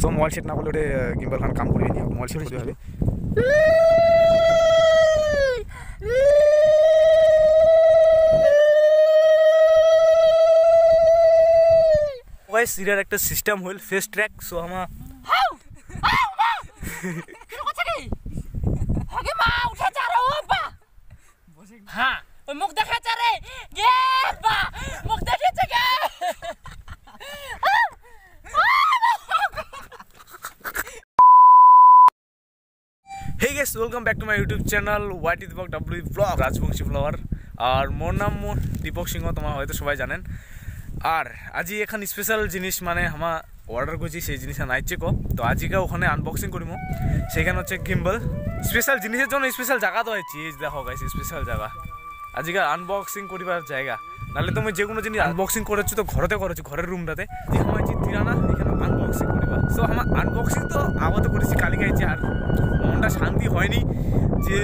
So mobile set না করলে ওটা গিম্বল খান কাম করবে নি মোবাইল সেট করতে হবে গাইস এটার একটা সিস্টেম হইল ফেস ট্র্যাক সো আমার আগে মা উঠে যা রে ও বা হ্যাঁ ওই মুখ দেখাচ্ছে রে গে বা welcome back to my YouTube channel what is Deepak W blog Rajbanshi flower আর মোর নাম দীপক সিংহ তোমার হয়তো সবাই জানেন। আর আজি এখন স্পেশাল জিনিস মানে আমার অর্ডার করছি, সেই জিনিসটা নাইছে কো। তো আজকে ওখানে আনবক্সিং করিম। সেখানে হচ্ছে গিম্বল স্পেশাল জিনিসের জন্য স্পেশাল জায়গা তো হয়েছি এই দেখো গাইছি স্পেশাল জায়গা। আজকে আনবক্সিং করিবার জায়গা। নাহলে তুমি যে কোনো জিনিস আনবক্সিং করেছ তো ঘরেতে করেছ ঘরের রুমটাতে এখানে হয়েছি তিরানা এখানে আনবক্সিং করিবা। সো আমার আনবক্সিং তো আগত করেছি কালিকে হয়েছে আর মনটা শান্তি হয়নি যে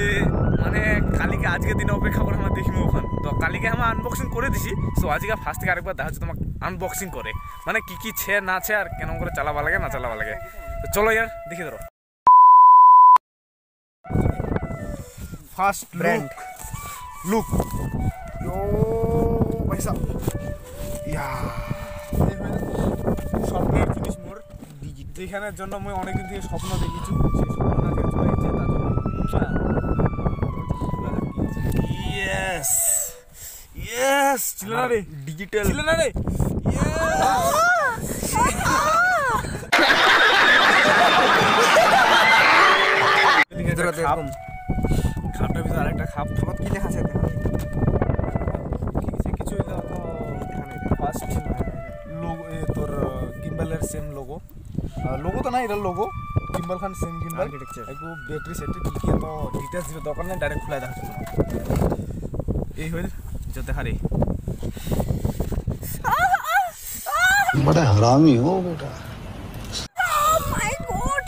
মানে কালিকে আজকের দিনে অপেক্ষা করে আমার দেখিম ওখান। তো কালিকে আমার আনবক্সিং করে দিছি। সো আজকে ফার্স্ট থেকে আরেকবার দেখা হচ্ছে তোমাকে আনবক্সিং করে। মানে কি কি ছে না ছে আর কেমন করে চালাবা লাগে না চালাবা লাগে। তো চলো ইয়ার দেখি ধরো। ফার্স্ট ব্র্যান্ড লুক ভাই সাহ ইয়া স্বপ্নের জন্য আমি অনেকদিন থেকে স্বপ্ন দেখেছি। স্বপ্ন আজকে চলে গেছে তার জন্য না রে। ডিজিটাল ছিল খাপটা ভিতরে আরেকটা খাপ। খাপ কি লেখা আছে? ফার্স্ট লোগো তোর গিম্বালের সেম লোগো লোগো তো নাই এটা লোগো গিম্বাল খান সেম গিম্বাল একটু ব্যাটারি সেটারি কি কি তো ডিটেলস দিবে দরকার নেই ডাইরেক্ট খোলা দেখা যাবে এই হইল যে দেখা রে बड़ा हरामी हो बेटा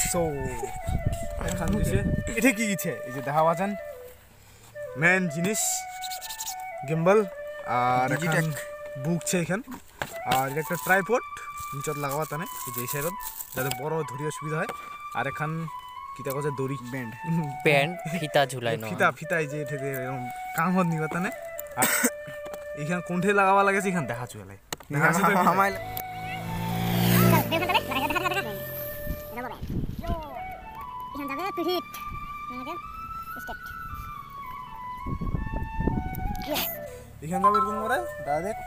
সো এখান দিছে এটা কি গিছে এই যে দেখা পাচ্ছেন মেন জিনিস গিম্বল আর এখান বুক ছে এখান। আর এটা একটা ট্রাইপড নিচত লাগাবা তানে যে এই সাইডত যাতে বড় ধরিয়ে সুবিধা হয়। আর এখান কিতা কছে দড়ি। ব্যান্ড প্যান্ট ফিতা ঝুলাই ন ফিতা ফিতা যে দিয়ে এরকম কাঁহত নিবা তানে। আর এইখান কোনঠে লাগাবা লাগেছে এখান? দেখা আমার এখান যাবে এখান এরকম করে ডাইরেক্ট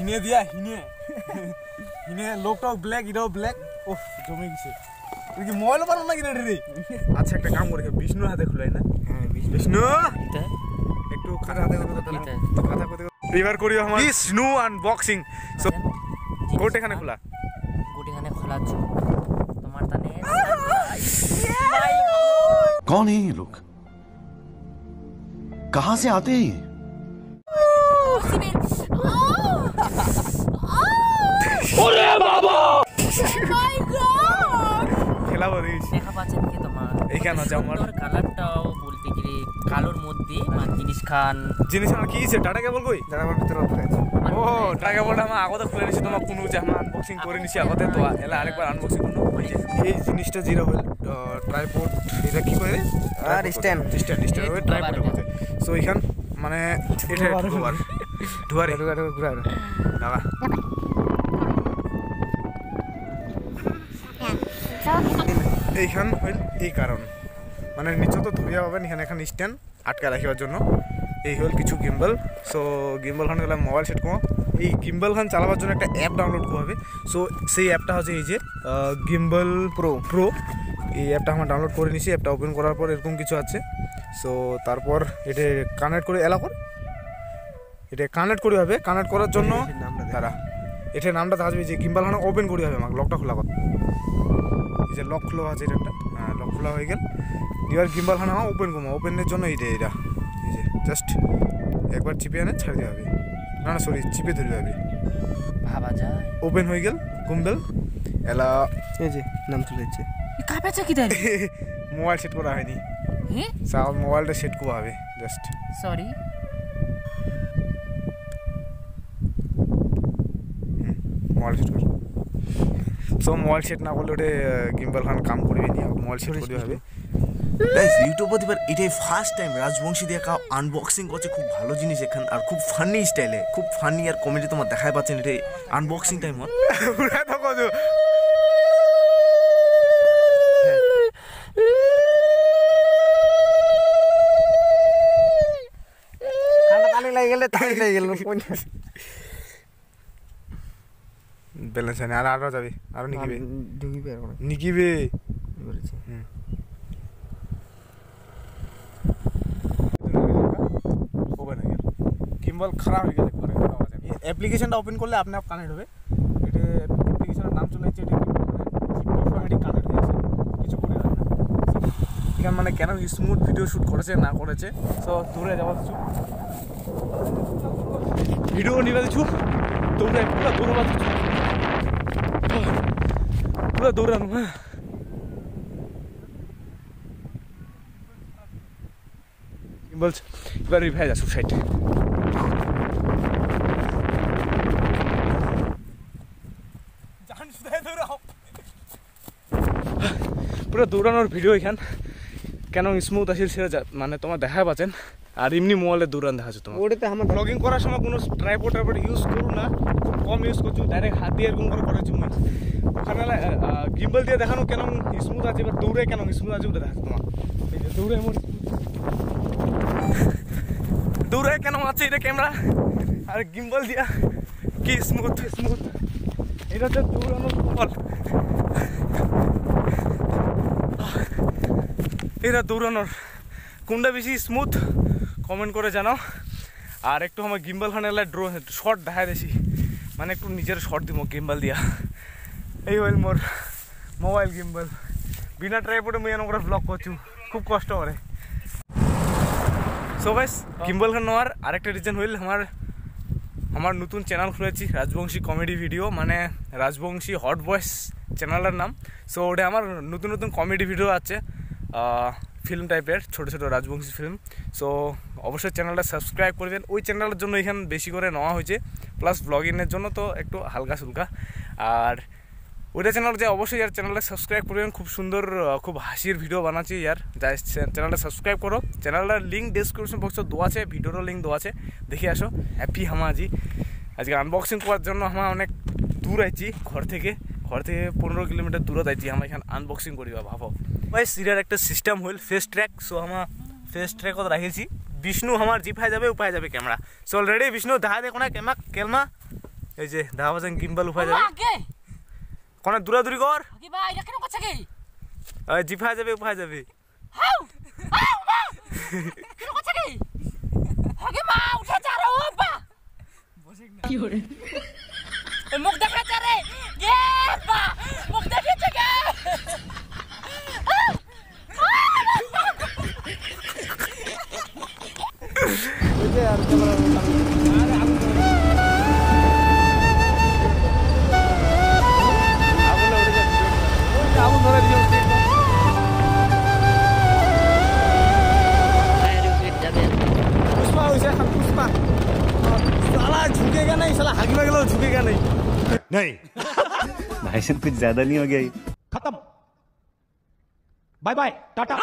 হিনে দিয়া হিনে হিনে লোকটাও ব্ল্যাক এটাও ব্ল্যাক ওফ জমে গেছে এটা কি মোবাইল পারো নাকি রে রে আচ্ছা একটা কাম করে বিষ্ণুর হাতে খুলাই না বিষ্ণু একটু খাতা হাতে করতে কিতা? খাতা করতে এবার করি আমার বিষ্ণু আনবক্সিং সো কোট এখানে খোলা গুটিখানে খোলা আছে তোমার তানে कौन है ये लोग कहां से आते हैं ये খেলাবো দিস দেখা পাচ্ছেন কি তোমার। এইখানে আছে আমার। কালারটাও বলতে গেলে কালোর মধ্যে মানে জিনিস খান। জিনিস আমার কি আছে টাটা কেবল কই? টাটা কেবল ভিতরে ও টাটা কেবলটা আমার আগতে খুলে নিছি তোমার কোনো যে আমার আনবক্সিং করে নিছি আগতে তো এলা আরেকবার আনবক্সিং করব এই জিনিসটা যেটা হল ট্রাইপড এটা কি করে? আর স্ট্যান্ড স্ট্যান্ড স্ট্যান্ড ওই ট্রাইপড সো এখান মানে এটা ঢুয়ার ঢুয়ারে ঢুয়ার ঘুরার দাদা এইখান হইল এই কারণ। মানে নিচে তো ধরিয়া পাবেন, এখানে এখানে স্ট্যান্ড আটকা রাখিবার জন্য। এই হল কিছু গিম্বল সো গিম্বল খান গেলাম মোবাইল সেট করো এই গিম্বল খান চালাবার জন্য একটা অ্যাপ ডাউনলোড করতে হবে। সো সেই অ্যাপটা হচ্ছে এই যে গিম্বল প্রো প্রো এই অ্যাপটা আমরা ডাউনলোড করে নিছি। অ্যাপটা ওপেন করার পর এরকম কিছু আছে। সো তারপর এটা কানেক্ট করে এলা কর। এটা কানেক্ট করি হবে কানেক্ট করার জন্য তারা এটা নামটা যাবে যে গিম্বল খানা ওপেন করে হবে আমাকে। লকটা খোলা কথা এই যে লক খোলা আছে এটা একটা। হ্যাঁ লক খোলা হয়ে গেল। এবার গিম্বাল খানা ওপেন করব। ওপেনের জন্য এইটা এটা এই যে জাস্ট একবার চিপে আনে ছাড় দেওয়া হবে। না না সরি চিপে ধরতে হবে ভাবা যায়। ওপেন হয়ে গেল কুম্বেল। এলা। এই যে নাম চলে যাচ্ছে কাপেছে কি দেয় মোবাইল সেট করা হয়নি। হ্যাঁ? মোবাইলটা সেট করা হবে জাস্ট সরি মোবাইল সেট কর সো মোবাইল সেট না করলে ওটা গিম্বল খান কাম করবে নি মোবাইল সেট করতে হবে। গাইস ইউটিউবত এবার এটাই ফার্স্ট টাইম রাজবংশী দিয়ে কাউ আনবক্সিং করছে খুব ভালো জিনিস এখান আর খুব ফানি স্টাইলে খুব ফানি আর কমেডি তোমার দেখাই পাচ্ছেন এটাই আনবক্সিং টাইম ঠান্ডা পানি লাগে গেলে তাই লাগে গেল ব্যালেন্স নেই আর আরও যাবে আরও নিকিবে ঢুকিবে আর কোনো। নিকিবে বলেছে। হয়ে গেল। গিম্বল খারাপ হয়ে গেছে পরে। অ্যাপ্লিকেশনটা ওপেন করলে আপনি আপ কানেক্ট হবে। এটা অ্যাপ্লিকেশনের নাম চলে যাচ্ছে এটা অটোমেটিক কানেক্ট কিছু করে না। এখানে মানে কেন স্মুথ ভিডিও শ্যুট করেছে না করেছে? সো দূরে যাওয়া কিছু ভিডিও নিবে কিছু দৌড়ে পুরো দৌড়বা কিছু পুরো দৌড়ানো হ্যাঁ বলছে এবার রিভাইজ আসুক সাইডে পুরো দৌড়ানোর ভিডিও এখান কেন স্মুথ আছে সেটা মানে তোমার দেখা পাচ্ছেন আর এমনি মোবাইলে দৌড়ান দেখা যাচ্ছে তোমার। ওটাতে আমার ব্লগিং করার সময় কোনো ট্রাইপোড ট্রাইপোড ইউজ করু না। খুব কম ইউজ করছি ডাইরেক্ট হাত দিয়ে এরকম করে করেছি মুই। ওখানে গিম্বল দিয়ে দেখানো কেন স্মুথ আছে এবার দৌড়ে কেন স্মুথ আছে ওটা দেখাচ্ছে তোমার। দৌড়ে এমন দৌড়ে কেন আছে এটা ক্যামেরা আর গিম্বল দিয়া কি স্মুথ স্মুথ এটা হচ্ছে দৌড়ানোর ফল এটা দৌড়ানোর। কোনটা বেশি স্মুথ কমেন্ট করে জানাও। আর একটু আমার গিম্বল খানে ড্রো শর্ট দেখা দিছি। মানে একটু নিজের শর্ট দিব গিম্বল দিয়া। এই হইল মোর মোবাইল গিম্বল বিনা ট্রাইপোডে মুই এরকম করে ব্লগ করছু খুব কষ্ট করে। সো গাইস গিম্বল খান নেওয়ার আরেকটা রিজন হইল আমার আমার নতুন চ্যানেল খুলেছি রাজবংশী কমেডি ভিডিও মানে রাজবংশী হট ভয়েস চ্যানেলের নাম। সো ওটা আমার নতুন নতুন কমেডি ভিডিও আছে ফিল্ম টাইপের ছোটো ছোটো রাজবংশী ফিল্ম সো অবশ্যই চ্যানেলটা সাবস্ক্রাইব করবেন। ওই চ্যানেলের জন্য এখানে বেশি করে নেওয়া হয়েছে। প্লাস ব্লগিংয়ের জন্য তো একটু হালকা সুলকা। আর ওইটা চ্যানেল যে অবশ্যই ইয়ার চ্যানেলটা সাবস্ক্রাইব করবেন। খুব সুন্দর খুব হাসির ভিডিও বানাচ্ছি ইয়ার। যাই চ্যানেলটা সাবস্ক্রাইব করো। চ্যানেলটার লিঙ্ক ডিসক্রিপশন বক্সে দেওয়া আছে। ভিডিওরও লিঙ্ক দেওয়া আছে। দেখে আসো। হ্যাপি হামাজি। আজকে আনবক্সিং করার জন্য আমার অনেক দূর আইছি ঘর থেকে। ঘর থেকে পনেরো কিলোমিটার দূরত আইছি। আমার এখানে আনবক্সিং করিবা, ভাবো। ভাই, সিরিয়ার একটা সিস্টেম হইল ফেস ট্র্যাক সো আমার ফেস ট্র্যাকত রাখিছি। বিষ্ণু আমার জিপায় যাবে উপায় যাবে ক্যামেরা সো অলরেডি বিষ্ণু দেখা দেখো না কেমা কেলমা। এই যে দেখা পাচ্ছেন গিম্বাল উপায় যাবে। কোনে দূরাদূরি কর আগে ভাই এটা কেন করছে কি? ওই জিফা যাবে উপায় যাবে। হাউ হাউ মা কেন করছে কি? আগে মা উঠে যা রে ও বা। কি হরে মুখ দেখাচ্ছে दीजिए यार पुष्पा उसे हम पुष्पा साला झुकेगा नहीं। नहीं नहीं भाई कुछ ज़्यादा नहीं हो गया खत्म। Bye bye Tata.